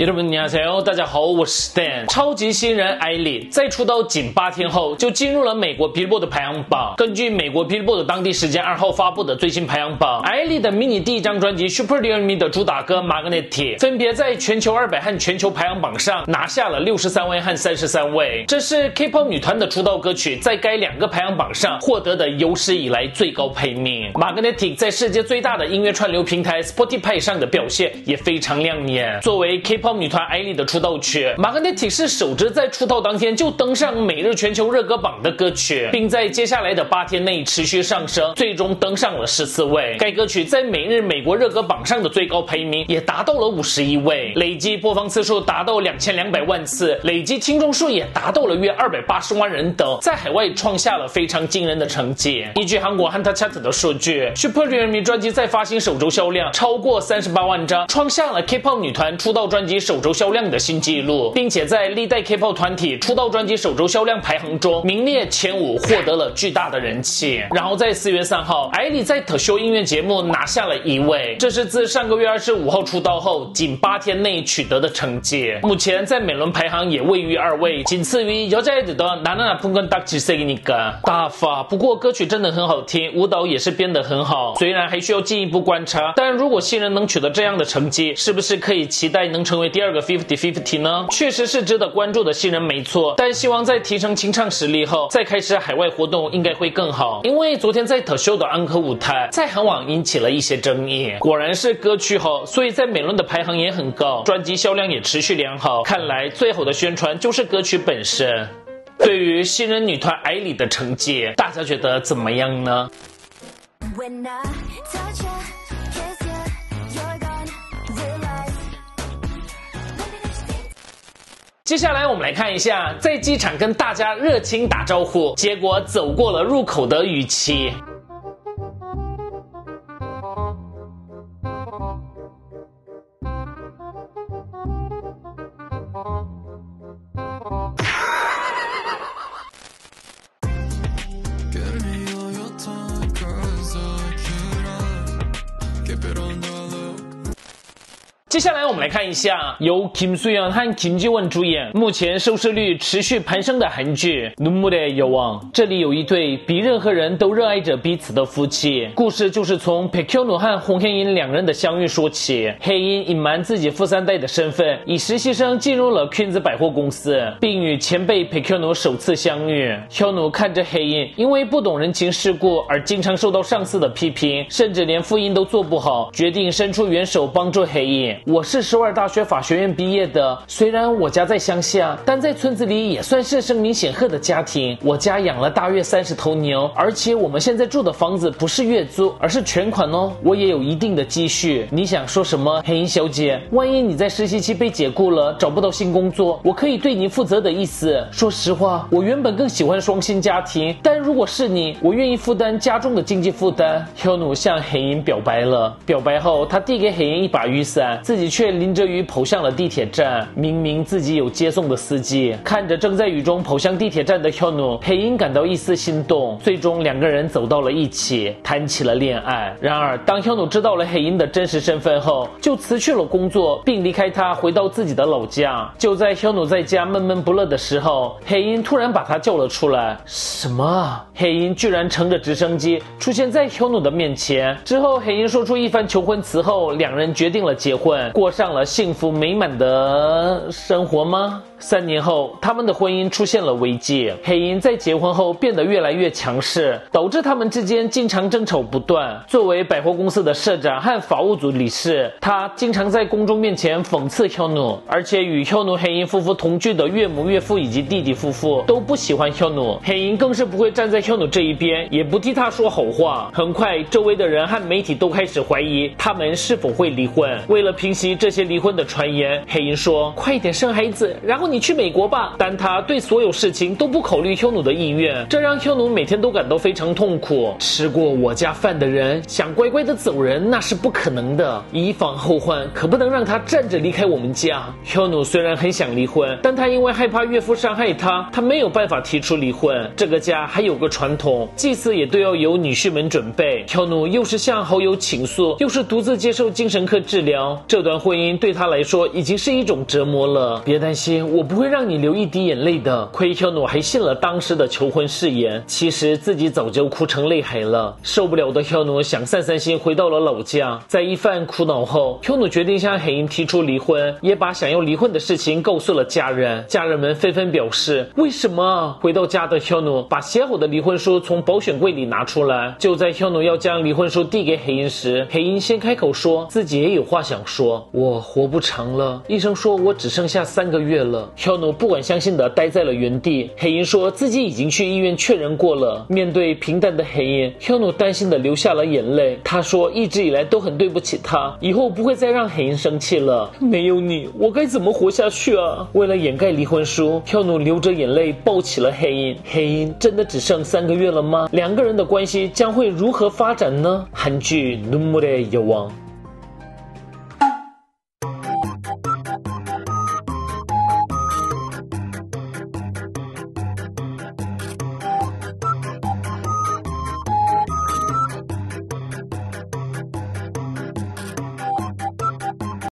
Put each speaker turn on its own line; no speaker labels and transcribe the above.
여러분안녕하세요，大家好，我是 Stan。超级新人艾莉在出道仅八天后就进入了美国 Billboard 的排行榜。根据美国 Billboard 当地时间二号发布的最新排行榜，艾莉的迷你第一张专辑 Super Near Me 的主打歌 Magnetic 分别在全球二百和全球排行榜上拿下了六十三位和三十三位。这是 K-pop 女团的出道歌曲在该两个排行榜上获得的有史以来最高排名。Magnetic 在世界最大的音乐串流平台 Spotify 上的表现也非常亮眼。作为 K-pop 女团艾莉的出道曲《Magnetic》是首支在出道当天就登上每日全球热歌榜的歌曲，并在接下来的八天内持续上升，最终登上了十四位。该歌曲在每日美国热歌榜上的最高排名也达到了五十一位，累计播放次数达到两千两百万次，累计听众数也达到了约二百八十万人等，在海外创下了非常惊人的成绩。依据韩国 Hanta Chat 的数据，《Super Junior》专辑在发行首周销量超过三十八万张，创下了 K-pop 女团出道专辑。首周销量的新纪录，并且在历代 K-pop 团体出道专辑首周销量排行中名列前五，获得了巨大的人气。然后在四月三号，艾莉在特秀音乐节目拿下了一位，这是自上个月二十五号出道后仅八天内取得的成绩。目前在美伦排行也位于二位，仅次于姚佳子的《娜娜娜碰跟大吉塞给你个大发。不过歌曲真的很好听，舞蹈也是编得很好，虽然还需要进一步观察，但如果新人能取得这样的成绩，是不是可以期待能成因为？第二个 fifty fifty 呢，确实是值得关注的新人，没错。但希望在提升清唱实力后，再开始海外活动，应该会更好。因为昨天在特秀的安可舞台，在韩网引起了一些争议。果然是歌曲好，所以在美伦的排行也很高，专辑销量也持续良好。看来最好的宣传就是歌曲本身。对于新人女团艾里的成绩，大家觉得怎么样呢？接下来我们来看一下，在机场跟大家热情打招呼，结果走过了入口的雨琦。接下来我们来看一下由 Kim Soo Hyun 和 Kim Ji Won 主演、目前收视率持续攀升的韩剧《눈물의여왕》。这里有一对比任何人都热爱着彼此的夫妻，故事就是从 p e k y o n 和 Hong Hae In 两人的相遇说起。黑因隐瞒自己富三代的身份，以实习生进入了 Queen's 百货公司，并与前辈 p e k y o n 首次相遇。Hyun 看着黑因因为不懂人情世故而经常受到上司的批评，甚至连复印都做不好，决定伸出援手帮助黑因。 我是首尔大学法学院毕业的，虽然我家在乡下，但在村子里也算是声名显赫的家庭。我家养了大约三十头牛，而且我们现在住的房子不是月租，而是全款哦。我也有一定的积蓄。你想说什么，黑鹰小姐？万一你在实习期被解雇了，找不到新工作，我可以对您负责的意思。说实话，我原本更喜欢双薪家庭，但如果是你，我愿意负担家中的经济负担。h 努向黑鹰表白了，表白后，他递给黑鹰一把雨伞。自己却淋着雨跑向了地铁站。明明自己有接送的司机，看着正在雨中跑向地铁站的 Hyun，黑鹰感到一丝心动。最终，两个人走到了一起，谈起了恋爱。然而，当 Hyun 知道了黑鹰的真实身份后，就辞去了工作，并离开他，回到自己的老家。就在 Hyun 在家闷闷不乐的时候，黑鹰突然把他叫了出来。什么？黑鹰居然乘着直升机出现在 Hyun 的面前。之后，黑鹰说出一番求婚词后，两人决定了结婚。过上了幸福美满的生活吗？三年后，他们的婚姻出现了危机。黑鹰在结婚后变得越来越强势，导致他们之间经常争吵不断。作为百货公司的社长和法务组理事，他经常在公众面前讽刺 Hyun，而且与 Hyun 黑鹰夫妇同居的岳母、岳父以及弟弟夫妇都不喜欢 Hyun，黑鹰更是不会站在 Hyun 这一边，也不替他说好话。很快，周围的人和媒体都开始怀疑他们是否会离婚。为了平息这些离婚的传言，黑鹰说：“快一点生孩子，然后。”你去美国吧，但他对所有事情都不考虑丘努的意愿，这让丘努每天都感到非常痛苦。吃过我家饭的人想乖乖的走人，那是不可能的。以防后患，可不能让他站着离开我们家。丘努虽然很想离婚，但他因为害怕岳父伤害他，他没有办法提出离婚。这个家还有个传统，祭祀也都要由女婿们准备。丘努又是向好友倾诉，又是独自接受精神科治疗，这这段婚姻对他来说已经是一种折磨了。别担心，我不会让你流一滴眼泪的。奎肖努还信了当时的求婚誓言，其实自己早就哭成泪海了。受不了的肖努想散散心，回到了老家。在一番苦恼后，肖努决定向海英提出离婚，也把想要离婚的事情告诉了家人。家人们纷纷表示：“为什么？”回到家的肖努把写好的离婚书从保险柜里拿出来。就在肖努要将离婚书递给海英时，海英先开口说自己也有话想说我活不长了，医生说我只剩下三个月了。”肖努不敢相信的待在了原地。黑鹰说自己已经去医院确认过了。面对平淡的黑鹰，肖努担心的流下了眼泪。他说一直以来都很对不起他，以后不会再让黑鹰生气了。没有你，我该怎么活下去啊？为了掩盖离婚书，肖努流着眼泪抱起了黑鹰。黑鹰真的只剩三个月了吗？两个人的关系将会如何发展呢？韩剧《눈물의여왕》。